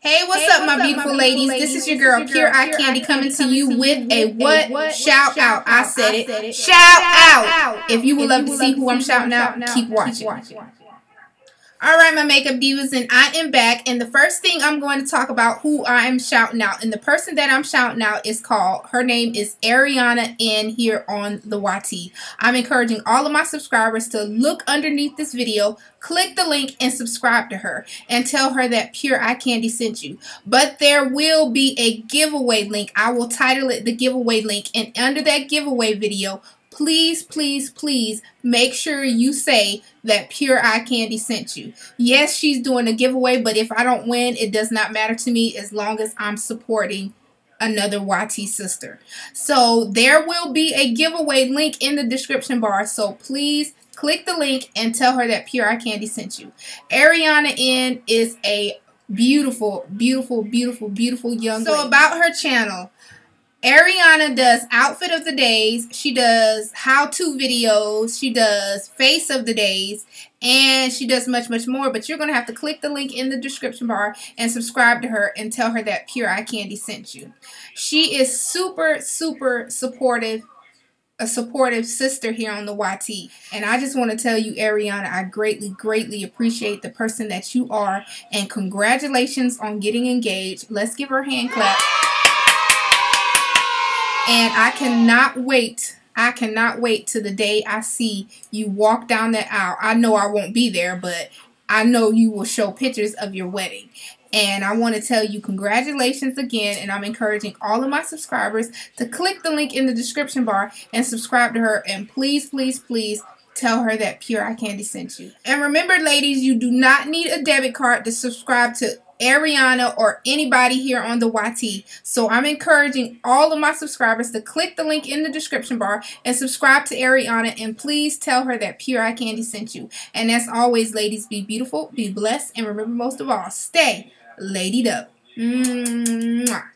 Hey, what's, hey, up, what's my, up beautiful my beautiful ladies? This is your girl, Pureicandi, coming to you with a what? what? Shout out. I said it. Shout out. If you would love to see who I'm shouting out, keep watching. All right, my makeup divas, and I am back. And the first thing I'm going to talk about who I am shouting out. And the person that I'm shouting out is called, her name is Ariana N here on the YT. I'm encouraging all of my subscribers to look underneath this video, click the link, and subscribe to her. And tell her that Pureicandi sent you. But there will be a giveaway link. I will title it the giveaway link. And under that giveaway video, please, please, please make sure you say that Pureicandi sent you. Yes, she's doing a giveaway, but if I don't win, it does not matter to me as long as I'm supporting another YT sister. So there will be a giveaway link in the description bar. So please click the link and tell her that Pureicandi sent you. Ariana N is a beautiful, beautiful, beautiful, beautiful young So lady. about her channel, Ariana does outfit of the days, she does how-to videos, she does face of the days, and she does much, much more. But you're going to have to click the link in the description bar and subscribe to her and tell her that Pureicandi sent you. She is super, super supportive a supportive sister here on the YT. And I just want to tell you, Ariana, I greatly, greatly appreciate the person that you are. And congratulations on getting engaged. Let's give her a hand clap. And I cannot wait. I cannot wait to the day I see you walk down that aisle. I know I won't be there, but I know you will show pictures of your wedding. And I want to tell you congratulations again. And I'm encouraging all of my subscribers to click the link in the description bar and subscribe to her. And please, please, please tell her that Pureicandi sent you. And remember, ladies, you do not need a debit card to subscribe to Ariana or anybody here on the YT. So I'm encouraging all of my subscribers to click the link in the description bar and subscribe to Ariana and please tell her that Pureicandi sent you. And as always, ladies, be beautiful, be blessed, and remember most of all, stay ladied up. Mwah.